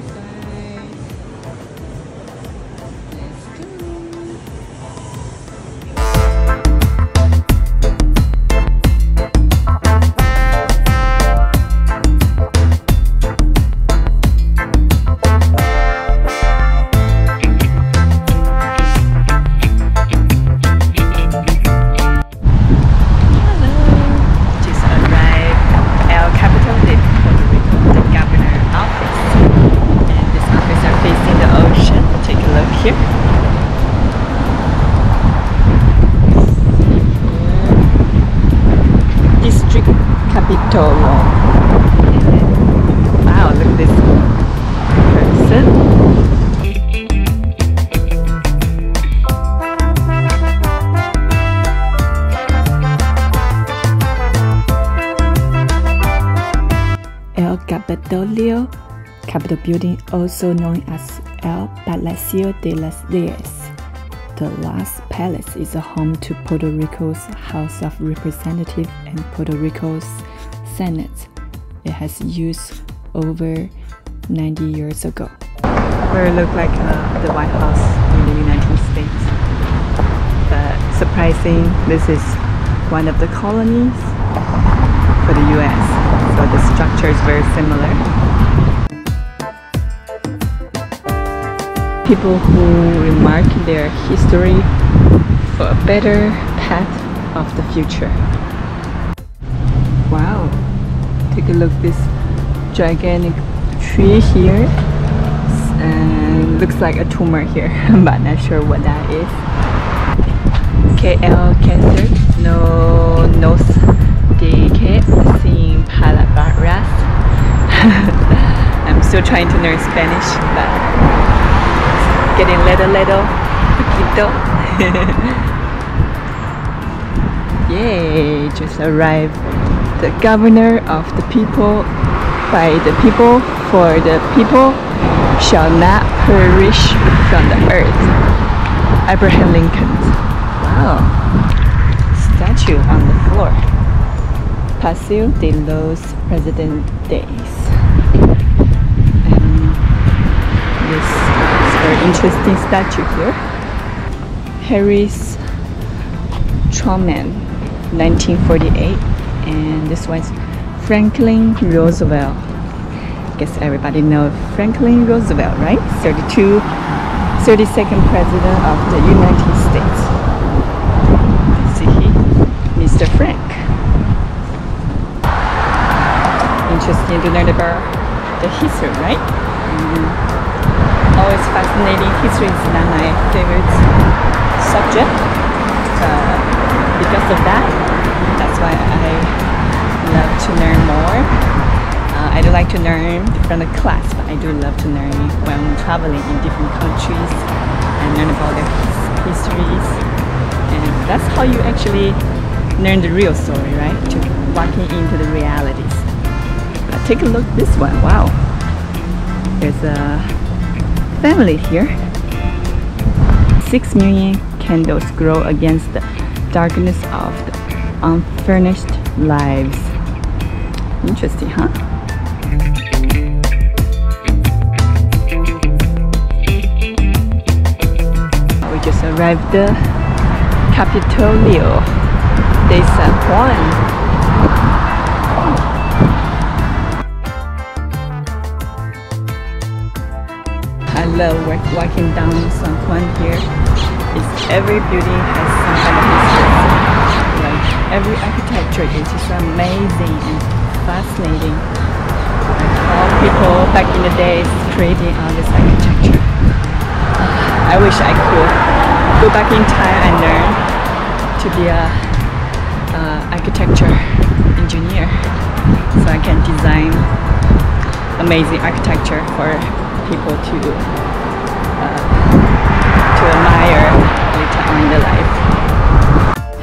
exercise. Capitolio. Wow, look at this person. El Capitolio, Capitol Building, also known as El Palacio de las Leyes. The last palace is a home to Puerto Rico's House of Representatives and Puerto Rico's Senate. It has used over 90 years ago. Where it look like uh, the White House in the United States. But surprising, this is one of the colonies for the US. So the structure is very similar. People who remark their history for a better path of the future. Wow, take a look this gigantic tree here and looks like a tumor here but not sure what that is. KL Cancer, no nos de sin palabras. I'm still trying to learn Spanish, but getting little, little, poquito. Yay! Just arrived. The governor of the people, by the people, for the people, shall not perish from the earth. Abraham Lincoln. Wow. Statue on the floor. Paseo de los Presidentes. And um, this is very interesting statue here. Harry S. Truman, 1948. And this one's Franklin Roosevelt. Guess everybody knows Franklin Roosevelt, right? 32, 32nd President of the United States. See here, Mr. Frank. Interesting to learn about the history, right? Mm. Always fascinating. History is not my favorite subject. Uh, because of that, why I love to learn more. Uh, I do like to learn from the class, but I do love to learn when traveling in different countries and learn about their histories. And that's how you actually learn the real story, right? To walking into the realities. But take a look this one. Wow, there's a family here. Six million candles glow against the darkness of the unfurnished lives. Interesting, huh? We just arrived the Capitolio de San Juan. Wa- walking down San Juan here. It's every building has some kind of history. Every architecture is just amazing and fascinating. How people back in the days creating all this architecture. I wish I could go back in time and learn to be a uh, architecture engineer, so I can design amazing architecture for people to uh, to admire later on in their life.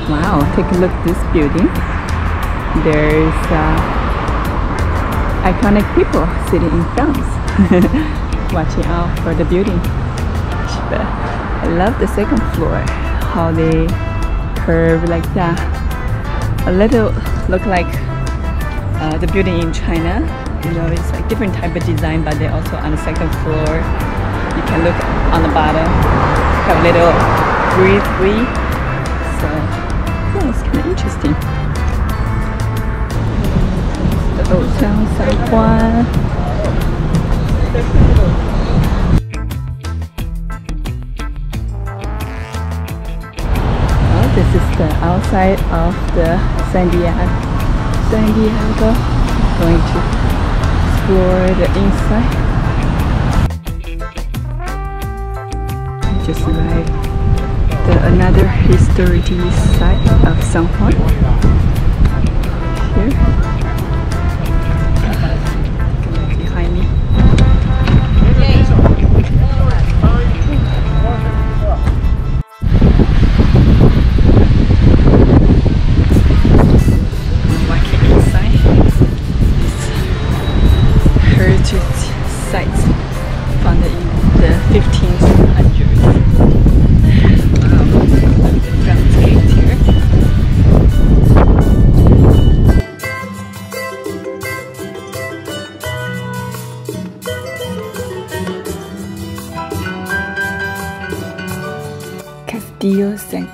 Wow, take a look at this building. There's uh, iconic people sitting in front, watching out for the building. I love the second floor, how they curve like that. A little look like uh, the building in China You know, it's like different type of design, but they also on the second floor. You can look on the bottom, have a little breathe So, interesting. The town San Juan. This is the outside of the San Diego. San Diego. Going to explore the inside. Just like the another historic site of San. Here.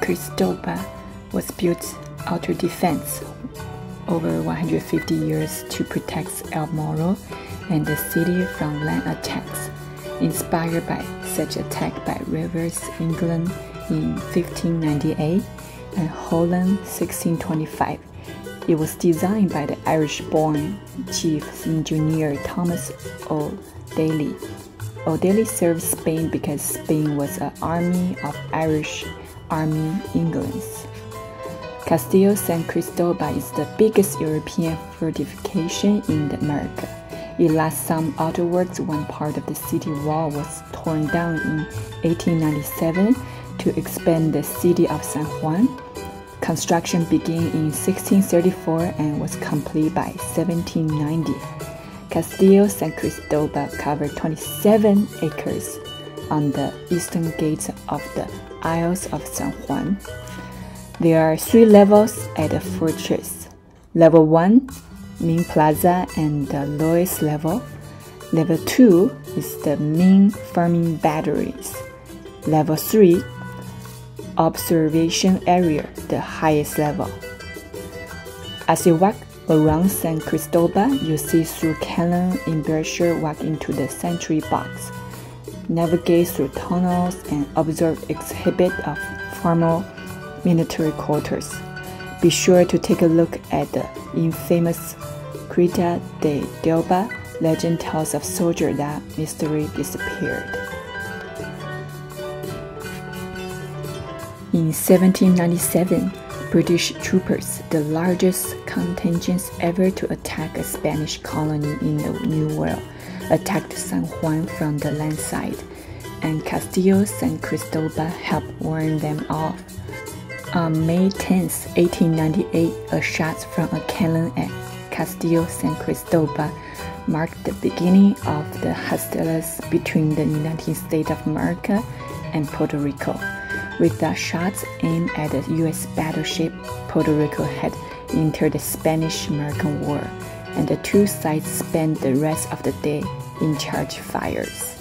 Cristobal was built out of defense over 150 years to protect El Morro and the city from land attacks, inspired by such attack by Rivers, England in 1598 and Holland 1625. It was designed by the Irish-born chief engineer Thomas O'Daly O'Daly served Spain because Spain was an army of Irish Army Englands. Castillo San Cristobal is the biggest European fortification in America. It lost some outworks when part of the city wall was torn down in 1897 to expand the city of San Juan. Construction began in 1634 and was complete by 1790. Castillo San Cristobal covered 27 acres on the eastern gates of the Isles of San Juan. There are three levels at the fortress. Level 1, main plaza and the lowest level. Level 2 is the main firing batteries. Level 3, observation area, the highest level. As you walk Around San Cristobal, you see through cannon embrasure walk into the sentry box, navigate through tunnels and observe exhibit of formal military quarters. Be sure to take a look at the infamous Garita del Diablo. Legend tells of soldier that mystery disappeared. In 1797, British troopers, the largest contingents ever to attack a Spanish colony in the New World, attacked San Juan from the land side, and Castillo San Cristobal helped warn them off. On May 10, 1898, a shot from a cannon at Castillo San Cristobal marked the beginning of the hostilities between the United States of America and Puerto Rico with the shots aimed at the U.S. battleship Puerto Rico had entered the Spanish-American War, and the two sides spent the rest of the day in charge fires.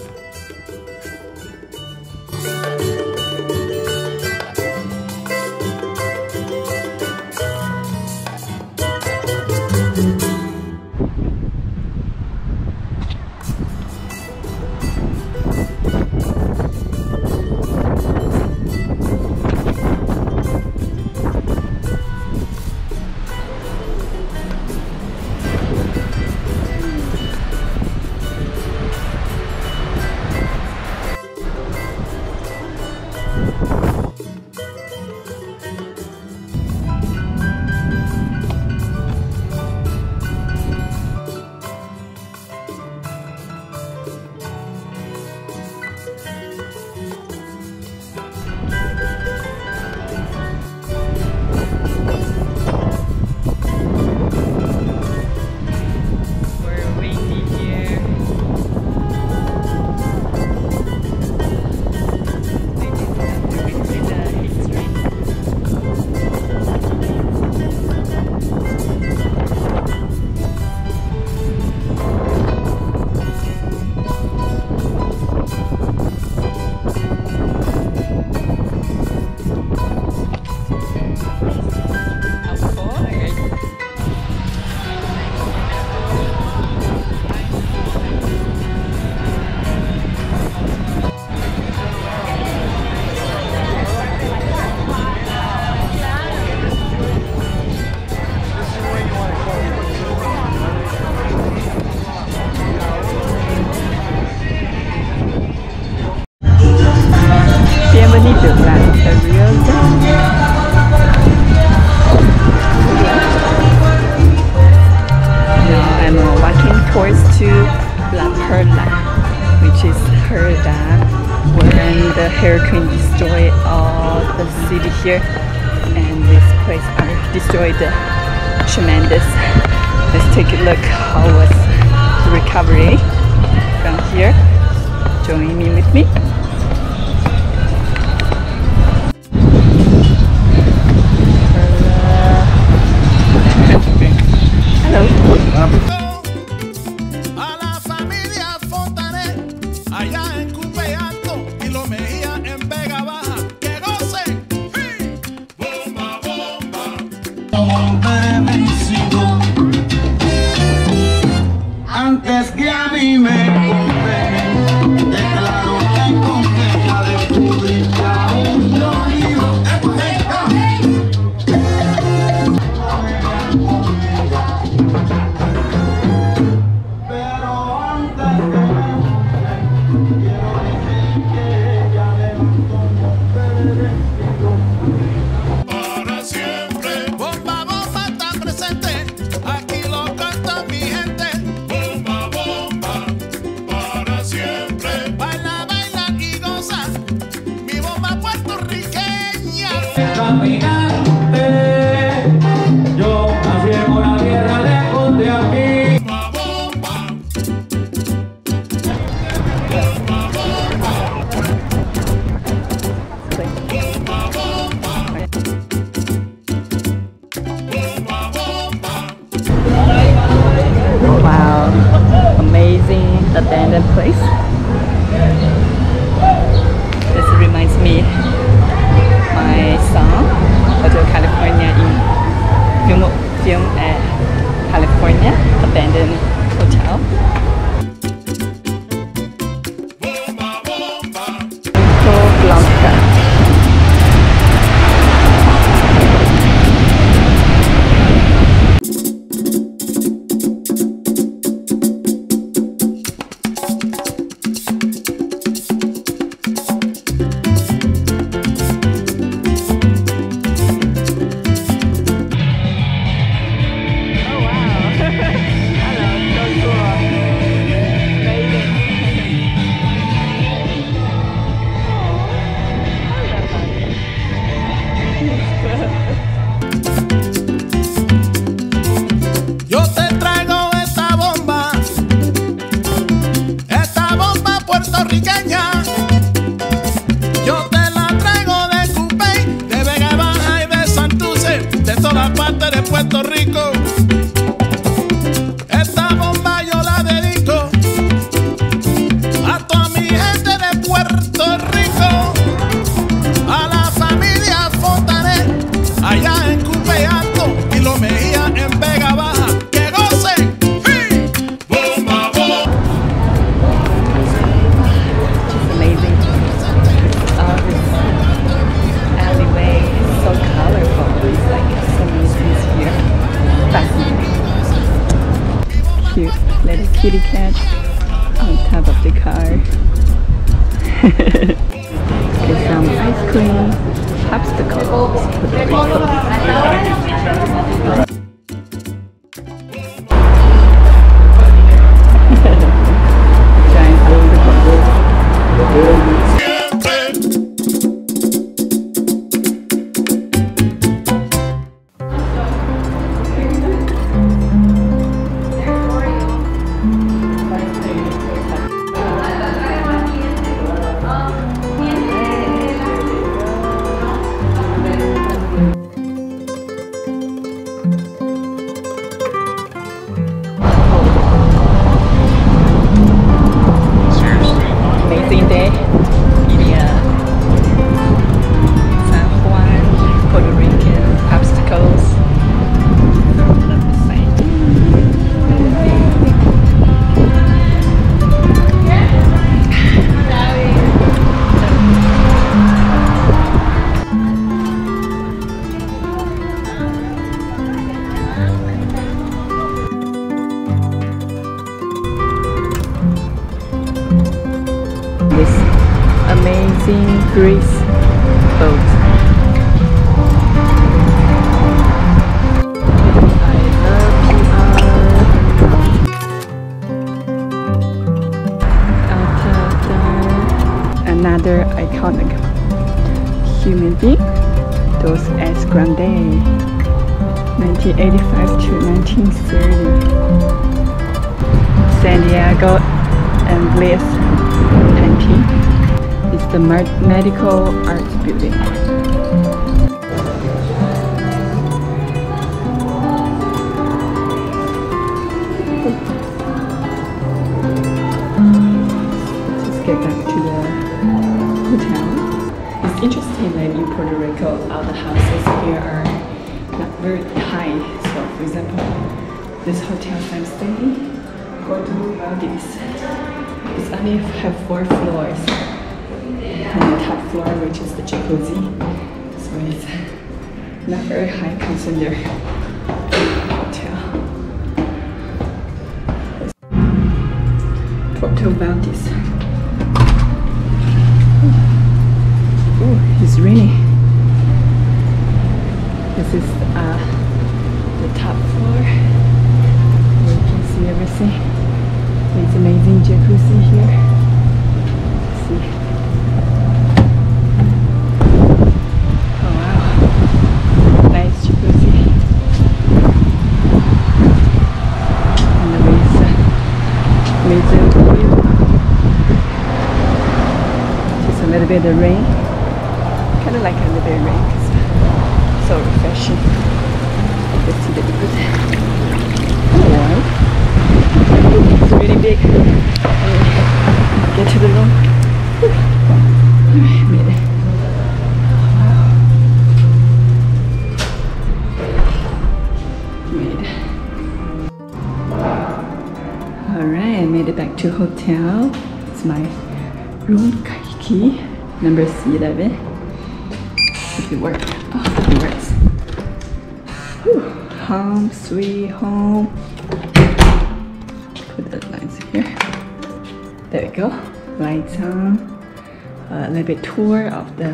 Recovery Grace boat. Another iconic human being, Dos S. Grande, 1985 to 1930. San Diego and Bliss, Taipei is the medical arts building. Let's get back to the hotel. It's interesting that in Puerto Rico, all the houses here are not very high. So, for example, this hotel I'm staying, to Valdez. It's only have four floors. And the top floor, which is the jacuzzi, so it's not very high considered hotel. Porto Valdez. Oh, it's raining. This is uh, the top floor. You can see everything. It's amazing jacuzzi here. see. Oh wow. Nice jacuzzi. And there is uh, amazing view. Of rain. Kind of like a of rain 'cause so refreshing. Can see the good. It's really big. Get to the room. Alright, I made it back to hotel. It's my room key, number C11. If it works. Oh, it works. Whew. Home, sweet home. Put the lights here. There we go. Lights on. A little bit tour of the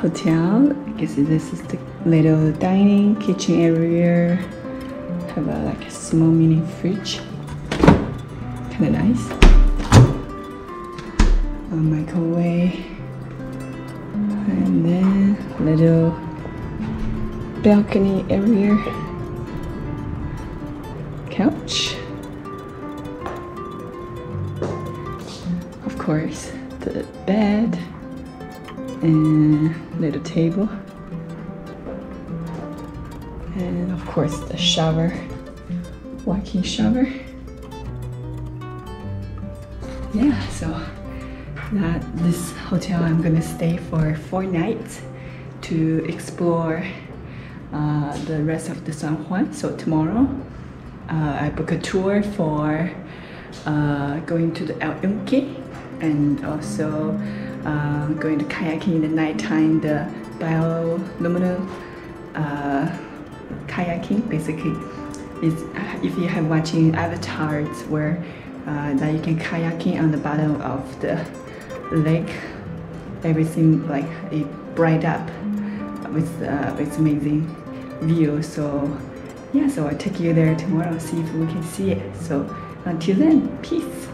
hotel. I guess this is the little dining kitchen area. Have a like a small mini fridge. Kind of nice. A microwave. And then little balcony area. Couch. Of course, the bed and little table. And of course, the shower, walking shower. Yeah, so that this hotel I'm gonna stay for four nights to explore uh, the rest of the San Juan. So tomorrow, uh, I book a tour for uh, going to the El Yunque and also uh, going to kayaking in the nighttime, the bioluminescent uh, kayaking. Basically, is if you have watching Avatar, it's where uh, that you can kayaking on the bottom of the lake. Everything like it bright up with uh, with amazing view. So yeah, so I'll take you there tomorrow. See if we can see it. So until then, peace.